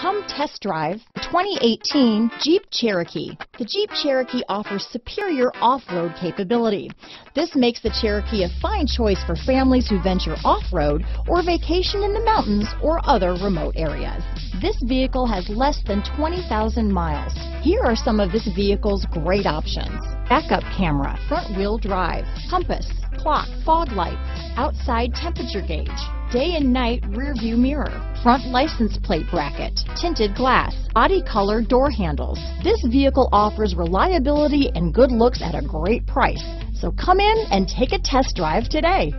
Come test drive 2018 Jeep Cherokee. The Jeep Cherokee offers superior off-road capability. This makes the Cherokee a fine choice for families who venture off-road or vacation in the mountains or other remote areas. This vehicle has less than 20,000 miles. Here are some of this vehicle's great options. Backup camera, front wheel drive, compass, clock, fog lights, outside temperature gauge, day and night rear view mirror, front license plate bracket, tinted glass, body color door handles. This vehicle offers reliability and good looks at a great price. So come in and take a test drive today.